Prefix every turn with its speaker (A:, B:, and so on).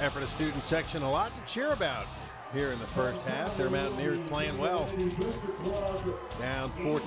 A: Ephrata student section. A lot to cheer about here in the first half. Their Mountaineers playing well. Down 14.